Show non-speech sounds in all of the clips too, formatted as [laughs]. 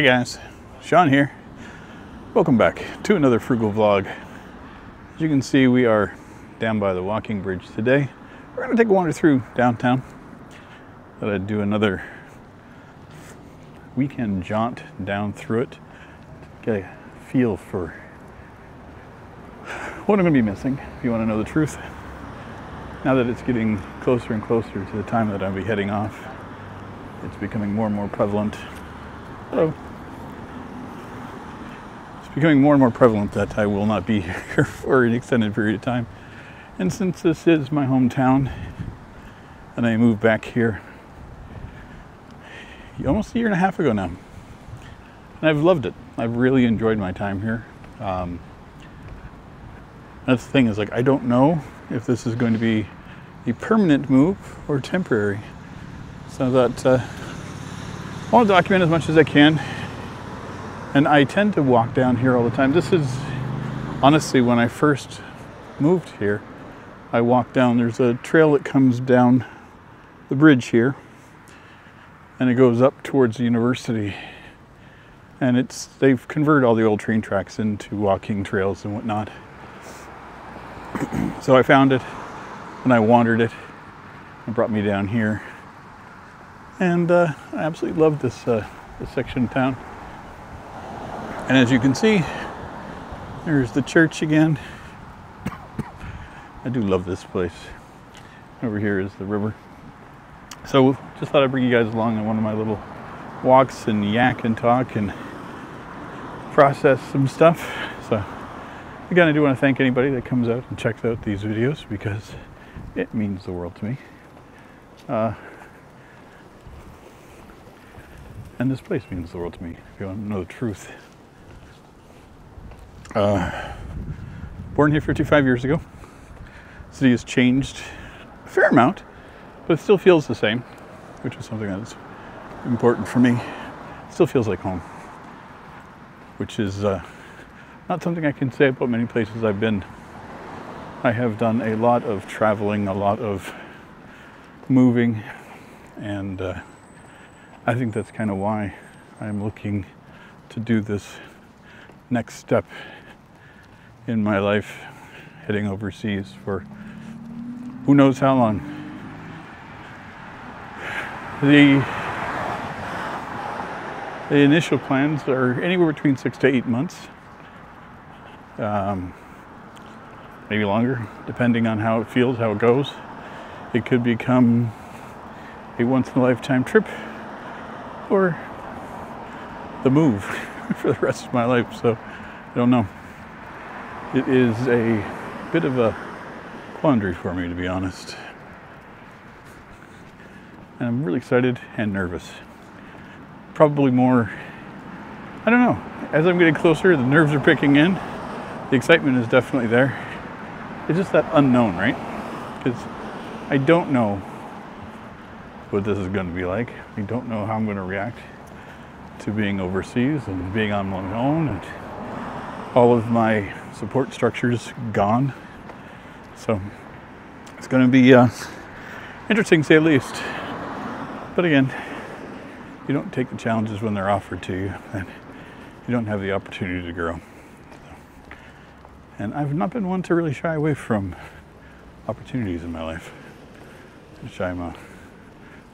Hey guys, Sean here. Welcome back to another frugal vlog. As you can see, we are down by the walking bridge today. We're gonna take a wander through downtown. Thought I'd do another weekend jaunt down through it. Get a feel for what I'm gonna be missing, if you wanna know the truth. Now that it's getting closer and closer to the time that I'll be heading off, it's becoming more and more prevalent Hello. It's becoming more and more prevalent that I will not be [laughs] here for an extended period of time. And since this is my hometown and I moved back here almost a year and a half ago now, and I've loved it. I've really enjoyed my time here. Um, that's the thing is like I don't know if this is going to be a permanent move or temporary. So that uh, I want to document as much as I can. And I tend to walk down here all the time. This is honestly when I first moved here. I walked down, there's a trail that comes down the bridge here and it goes up towards the university. And it's they've converted all the old train tracks into walking trails and whatnot. [clears throat] so I found it and I wandered it and brought me down here and uh, I absolutely love this, uh, this section of town. And as you can see, there's the church again. I do love this place. Over here is the river. So just thought I'd bring you guys along on one of my little walks and yak and talk and process some stuff. So again, I do want to thank anybody that comes out and checks out these videos because it means the world to me. Uh, And this place means the world to me, if you want to know the truth. Uh, born here 55 years ago. The city has changed a fair amount, but it still feels the same, which is something that's important for me. It still feels like home, which is uh, not something I can say about many places I've been. I have done a lot of traveling, a lot of moving, and uh, I think that's kind of why I'm looking to do this next step in my life, heading overseas for who knows how long. The, the initial plans are anywhere between six to eight months, um, maybe longer, depending on how it feels, how it goes. It could become a once in a lifetime trip or the move [laughs] for the rest of my life. So I don't know. It is a bit of a quandary for me, to be honest. And I'm really excited and nervous. Probably more, I don't know. As I'm getting closer, the nerves are picking in. The excitement is definitely there. It's just that unknown, right? Because I don't know what this is going to be like. I don't know how I'm going to react to being overseas and being on my own and all of my support structures gone. So it's going to be uh, interesting, to say the least. But again, you don't take the challenges when they're offered to you, and you don't have the opportunity to grow. And I've not been one to really shy away from opportunities in my life, which I'm uh,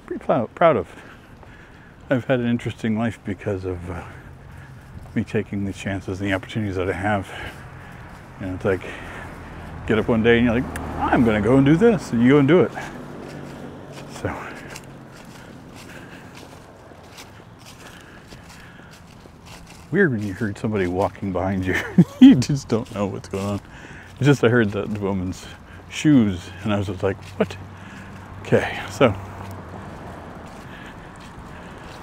pretty proud of. I've had an interesting life because of uh, me taking the chances and the opportunities that I have. Know, it's like get up one day and you're like, I'm to go and do this, and you go and do it. So. Weird when you heard somebody walking behind you. [laughs] you just don't know what's going on. It's just I heard that woman's shoes, and I was just like, what? Okay, so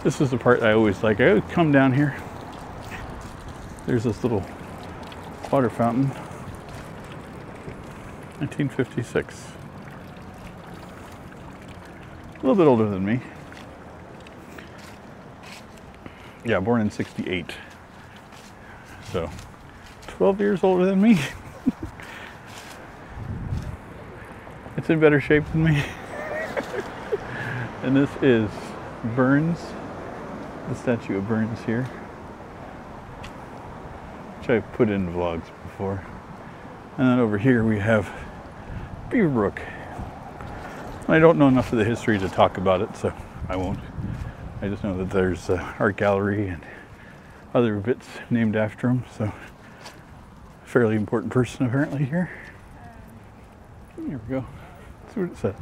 this is the part I always like. I always come down here. There's this little water fountain. 1956. A little bit older than me. Yeah, born in 68. So, 12 years older than me. [laughs] it's in better shape than me. [laughs] and this is Burns the statue of Burns here. which I've put in vlogs before. And then over here we have Beaverbrook. I don't know enough of the history to talk about it, so I won't. I just know that there's an art gallery and other bits named after him, so fairly important person apparently here. Here we go. Let's see what it says.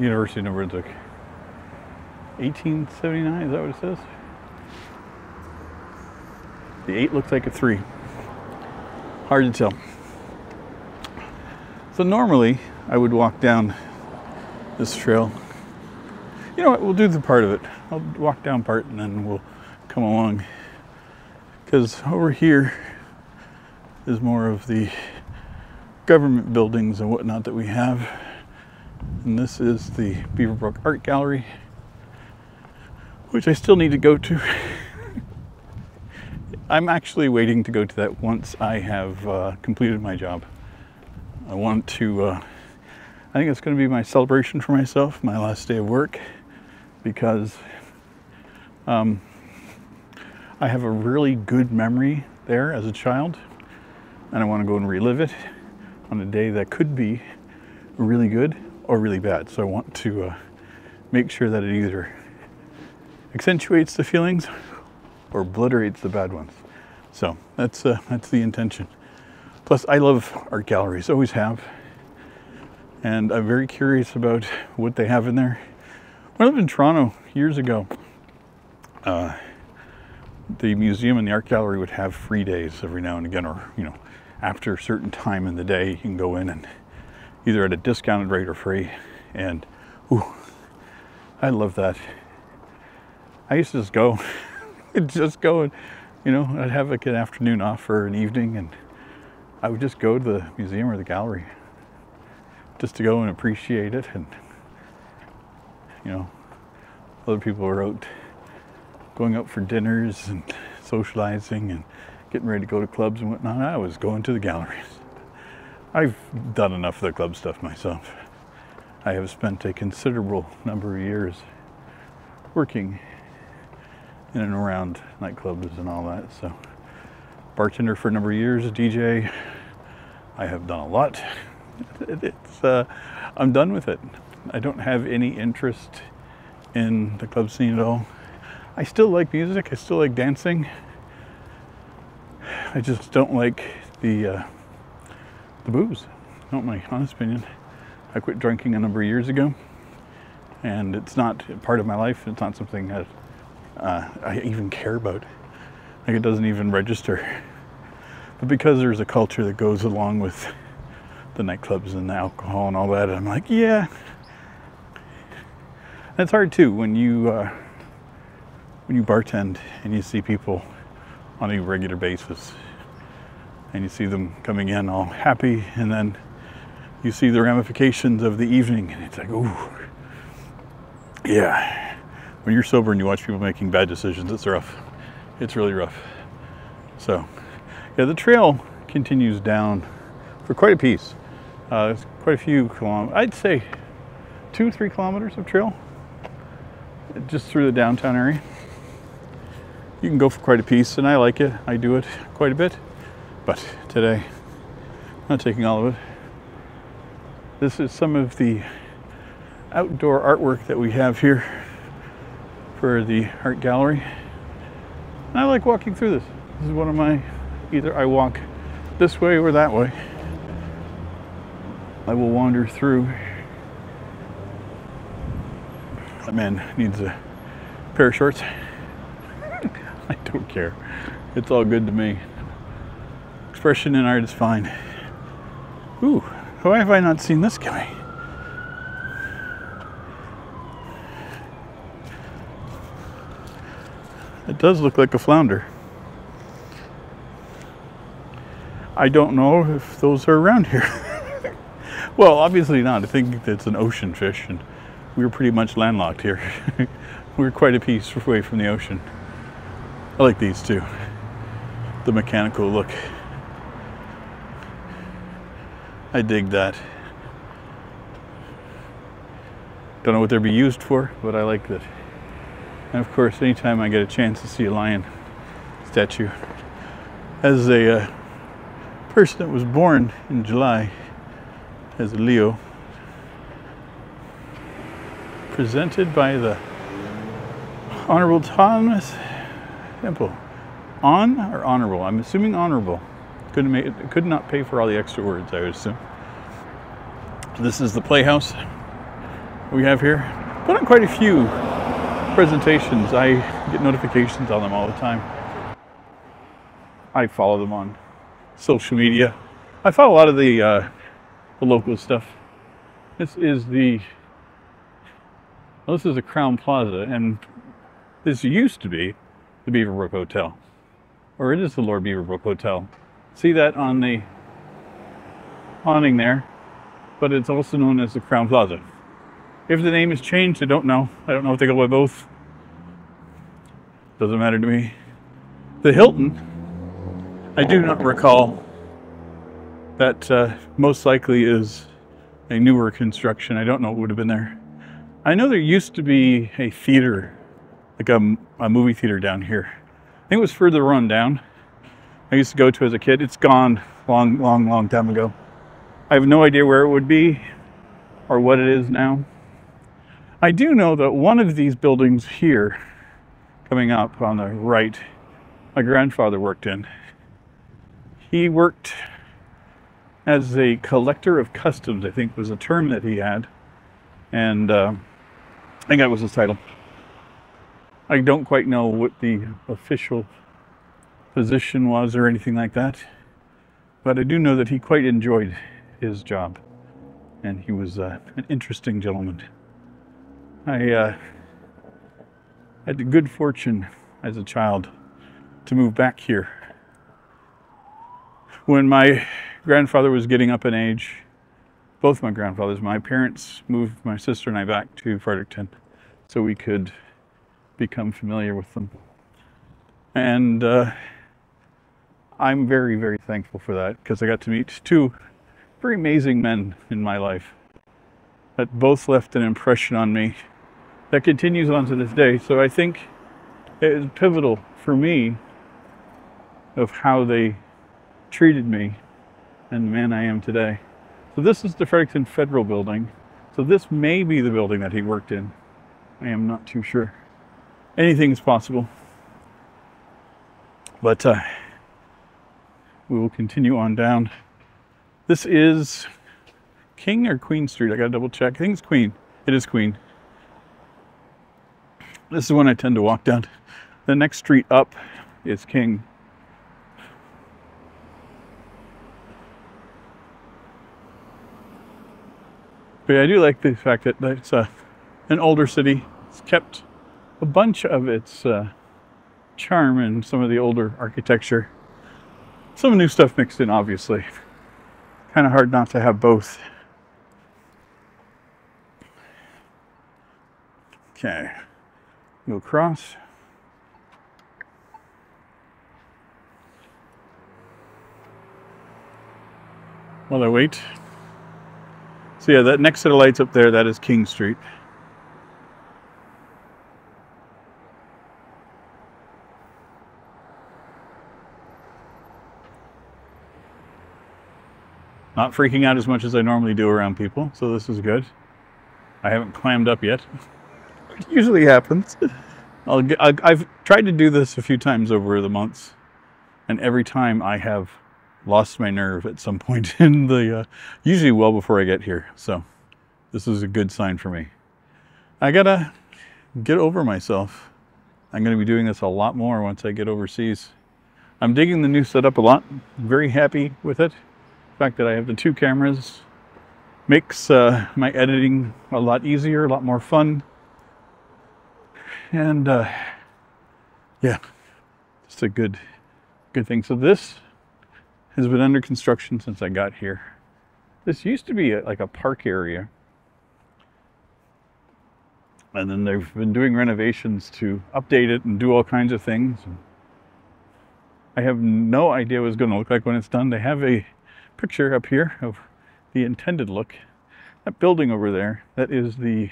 University of New Brunswick. 1879, is that what it says? The 8 looks like a 3. Hard to tell. So normally I would walk down this trail. You know what, we'll do the part of it. I'll walk down part and then we'll come along. Because over here is more of the government buildings and whatnot that we have. And this is the Beaverbrook Art Gallery, which I still need to go to. [laughs] I'm actually waiting to go to that once I have uh, completed my job. I want to, uh, I think it's going to be my celebration for myself, my last day of work, because um, I have a really good memory there as a child, and I want to go and relive it on a day that could be really good or really bad. So I want to uh, make sure that it either accentuates the feelings or obliterates the bad ones. So that's uh, that's the intention. Plus, I love art galleries, always have, and I'm very curious about what they have in there. When I lived in Toronto years ago, uh, the museum and the art gallery would have free days every now and again, or you know, after a certain time in the day, you can go in and either at a discounted rate or free. And ooh, I love that. I used to just go, [laughs] just go and, you know, I'd have like an afternoon off or an evening and I would just go to the museum or the gallery just to go and appreciate it. And, you know, other people were out going out for dinners and socializing and getting ready to go to clubs and whatnot. I was going to the galleries. I've done enough of the club stuff myself. I have spent a considerable number of years working in and around nightclubs and all that. So, bartender for a number of years, DJ. I have done a lot. [laughs] It's uh, I'm done with it. I don't have any interest in the club scene at all. I still like music. I still like dancing. I just don't like the uh, the booze. Not my honest opinion. I quit drinking a number of years ago, and it's not part of my life. It's not something that uh, I even care about. Like it doesn't even register. But because there's a culture that goes along with the nightclubs and the alcohol and all that, I'm like, yeah. It's hard too when you uh, when you bartend and you see people on a regular basis and you see them coming in all happy and then you see the ramifications of the evening and it's like ooh yeah when you're sober and you watch people making bad decisions it's rough. It's really rough. So yeah the trail continues down for quite a piece. Uh, it's quite a few kilometers i'd say two three kilometers of trail just through the downtown area. You can go for quite a piece and i like it. I do it quite a bit but today, I'm not taking all of it. This is some of the outdoor artwork that we have here for the art gallery. And I like walking through this. This is one of my, either I walk this way or that way. I will wander through. That man needs a pair of shorts. [laughs] I don't care. It's all good to me. Expression in art is fine. Ooh, why have I not seen this guy? Does look like a flounder. I don't know if those are around here. [laughs] well, obviously not. I think it's an ocean fish, and we're pretty much landlocked here. [laughs] we're quite a piece away from the ocean. I like these too. The mechanical look. I dig that. Don't know what they'd be used for, but I like that. And of course, anytime I get a chance to see a lion statue, as a uh, person that was born in July as a Leo, presented by the Honorable Thomas Temple. On or honorable? I'm assuming honorable. Couldn't make, could not pay for all the extra words, I would assume. This is the playhouse we have here. Put on quite a few presentations. I get notifications on them all the time. I follow them on social media. I follow a lot of the, uh, the local stuff. This is the well, this is the Crowne Plaza, and this used to be the Beaverbrook Hotel, or it is the Lord Beaverbrook Hotel. See that on the awning there, but it's also known as the Crowne Plaza. If the name is changed, I don't know. I don't know if they go by both. Doesn't matter to me. The Hilton, I do not recall. That uh, most likely is a newer construction. I don't know what would have been there. I know there used to be a theater, like a, a movie theater down here. I think it was further on down. I used to go to as a kid. It's gone long, long, long time ago. I have no idea where it would be or what it is now. I do know that one of these buildings here, coming up on the right, my grandfather worked in. He worked as a collector of customs, I think was a term that he had. And uh, I think that was his title. I don't quite know what the official position was or anything like that, but I do know that he quite enjoyed his job and he was uh, an interesting gentleman. I uh, had the good fortune as a child to move back here. When my grandfather was getting up in age, both my grandfathers, my parents moved my sister and I back to Fredericton so we could become familiar with them. And uh, I'm very, very thankful for that because I got to meet two very amazing men in my life that both left an impression on me that continues on to this day. So I think it is pivotal for me of how they treated me and the man I am today. So this is the Fredericton Federal Building. So this may be the building that he worked in. I am not too sure. Anything is possible. But uh, we will continue on down. This is King or Queen Street. I gotta double check. I think it's Queen. It is Queen. This is one I tend to walk down. The next street up is King. But yeah, I do like the fact that it's a, an older city. It's kept a bunch of its uh, charm and some of the older architecture. Some new stuff mixed in, obviously. Kind of hard not to have both. Okay. Go across. While I wait. So yeah, that next set of lights up there, that is King Street. Not freaking out as much as I normally do around people, so this is good. I haven't clammed up yet. [laughs] it [laughs] usually happens. I'll get, I, I've tried to do this a few times over the months, and every time I have lost my nerve at some [laughs] point in the, uh, usually well before I get here. So this is a good sign for me. I gotta get over myself. I'm gonna be doing this a lot more once I get overseas. I'm digging the new setup a lot. very happy with it. The fact that I have the two cameras makes uh, my editing a lot easier, a lot more fun. And uh, yeah, just a good, good thing. So this has been under construction since I got here. This used to be a, like a park area. And then they've been doing renovations to update it and do all kinds of things. I have no idea what it's going to look like when it's done. They have a picture up here of the intended look. That building over there, that is the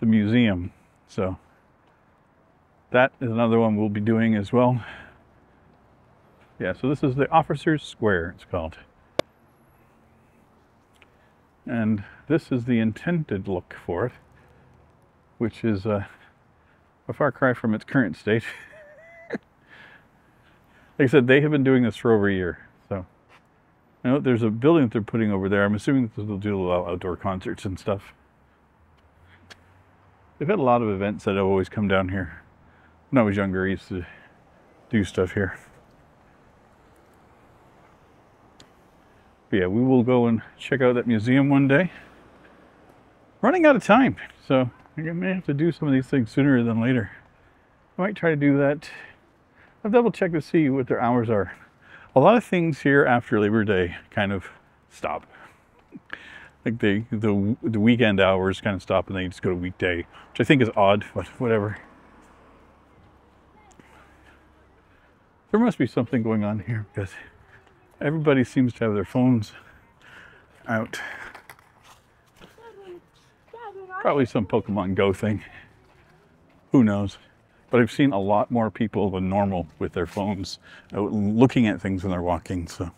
the museum. So That is another one we'll be doing as well. Yeah, so this is the Officers Square, it's called. And this is the intended look for it, which is uh, a far cry from its current state. [laughs] like I said, they have been doing this for over a year. So I know there's a building that they're putting over there. I'm assuming that they'll do a lot of outdoor concerts and stuff. They've had a lot of events that have always come down here. When I was younger, I used to do stuff here. But yeah, we will go and check out that museum one day. Running out of time, so I may have to do some of these things sooner than later. I might try to do that. I'll double check to see what their hours are. A lot of things here after Labor Day kind of stop. Like the the the weekend hours kind of stop and they just go to weekday, which I think is odd, but whatever. There must be something going on here because everybody seems to have their phones out. Probably some Pokemon Go thing. Who knows? But I've seen a lot more people than normal with their phones out looking at things when they're walking. So,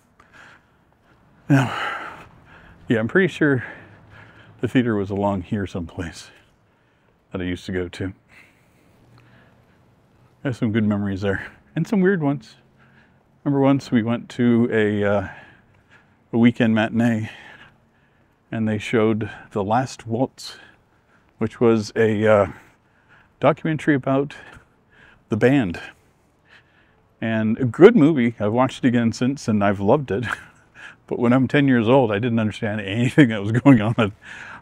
yeah, yeah, I'm pretty sure the theater was along here someplace that I used to go to. I have some good memories there and some weird ones. Remember once we went to a, uh, a weekend matinee and they showed The Last Waltz, which was a uh, documentary about the band. And a good movie. I've watched it again since and I've loved it. [laughs] But when I'm 10 years old, I didn't understand anything that was [laughs] going on.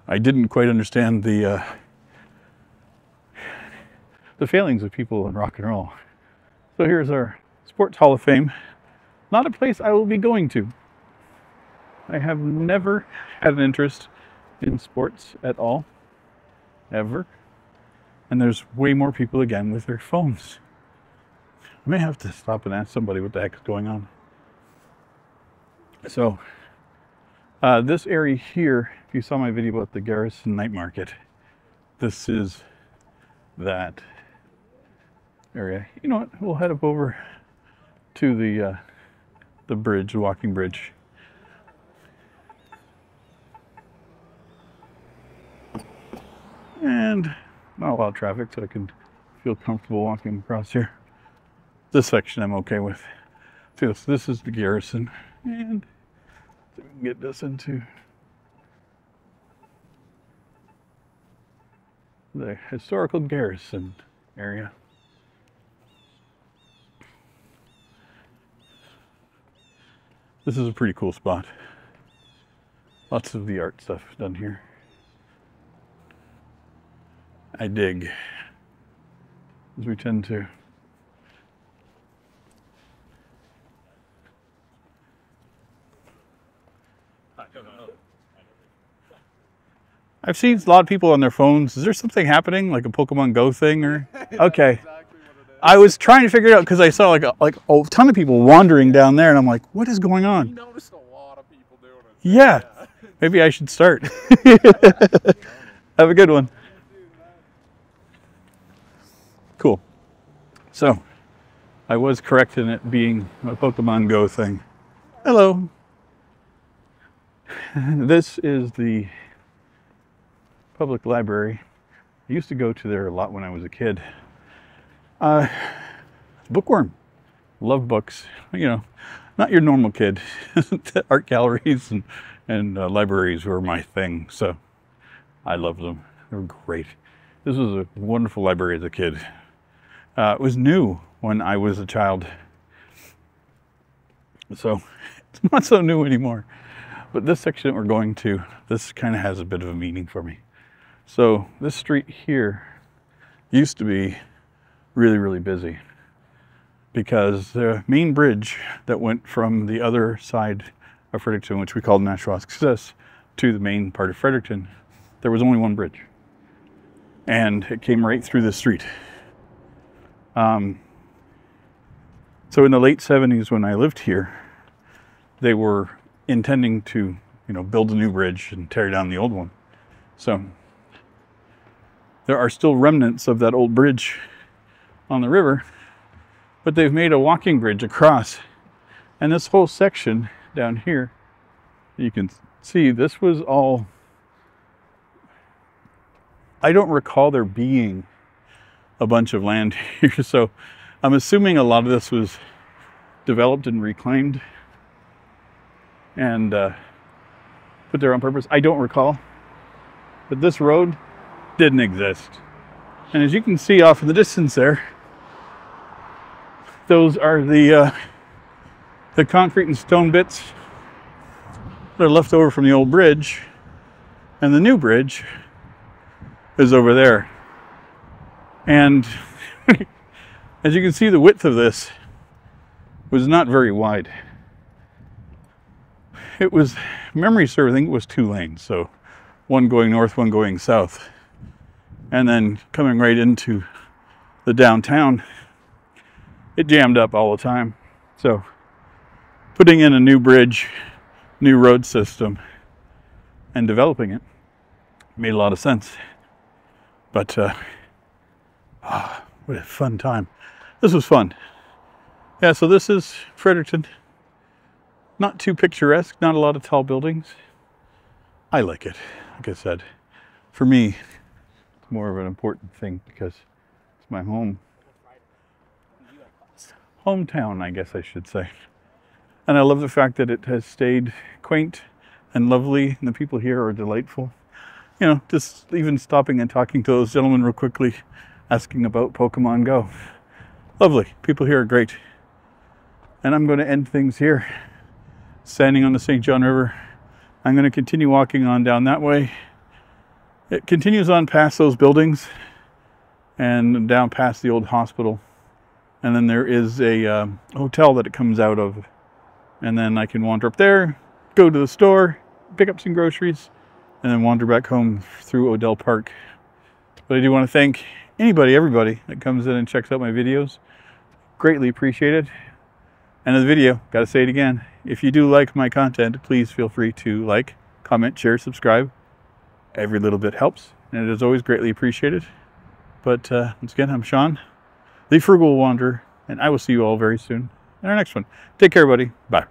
I didn't quite understand the uh, the failings of people in rock and roll. So here's our Sports Hall of Fame. Not a place I will be going to. I have never had an interest in sports at all, ever. And there's way more people again with their phones. I may have to stop and ask somebody what the heck is going on. So, uh, this area here, if you saw my video about the Garrison Night Market, this is that area. You know what? We'll head up over to the uh, the bridge, the walking bridge. And not a lot of traffic, so I can feel comfortable walking across here. This section I'm okay with. So this is the garrison, and we can get this into the historical garrison area. This is a pretty cool spot. Lots of the art stuff done here. I dig, as we tend to. I've seen a lot of people on their phones. Is there something happening, like a Pokemon Go thing, or [laughs] okay? I was trying to figure it out because I saw like a, like a ton of people wandering down there, and I'm like, what is going on? You noticed a lot of people doing it. Yeah, maybe I should start. [laughs] Have a good one. Cool. So, I was correct in it being a Pokemon Go thing. Hello. [laughs] This is the public library. I used to go to there a lot when I was a kid. Uh, bookworm. Love books. You know, not your normal kid. [laughs] Art galleries and, and uh, libraries were my thing. So I loved them. They were great. This was a wonderful library as a kid. Uh, it was new when I was a child. So [laughs] it's not so new anymore. But this section that we're going to, this kind of has a bit of a meaning for me. So this street here used to be really, really busy because the main bridge that went from the other side of Fredericton, which we called Nashwaaksis, to the main part of Fredericton, there was only one bridge. And it came right through the street. Um, so in the late 70s when I lived here, they were intending to, you know, build a new bridge and tear down the old one. So there are still remnants of that old bridge on the river, but they've made a walking bridge across. And this whole section down here, you can see this was all. I don't recall there being a bunch of land [laughs] here, so I'm assuming a lot of this was developed and reclaimed and uh, put there on purpose. I don't recall, but this road didn't exist. And as you can see off in the distance there, those are the uh, the concrete and stone bits that are left over from the old bridge, and the new bridge is over there. And [laughs] as you can see, the width of this was not very wide. It was, memory serve, I think it was two lanes. So one going north, one going south. And then coming right into the downtown, it jammed up all the time. So putting in a new bridge, new road system, and developing it made a lot of sense. But uh, ah, what a fun time. This was fun. Yeah, so this is Fredericton. Not too picturesque, not a lot of tall buildings. I like it, like I said. For me, it's more of an important thing because it's my home. Hometown, I guess I should say. And I love the fact that it has stayed quaint and lovely, and the people here are delightful. You know, just even stopping and talking to those gentlemen real quickly, asking about Pokemon Go. Lovely. People here are great. And I'm going to end things here, standing on the St. John River. I'm going to continue walking on down that way. It continues on past those buildings and down past the old hospital. And then there is a um, hotel that it comes out of. And then I can wander up there, go to the store, pick up some groceries, and then wander back home through Odell Park. But I do want to thank anybody, everybody that comes in and checks out my videos. Greatly appreciated. End of the video, gotta say it again. If you do like my content, please feel free to like, comment, share, subscribe. Every little bit helps, and it is always greatly appreciated. But uh, once again, I'm Sean, the Frugal Wanderer, and I will see you all very soon in our next one. Take care, buddy. Bye.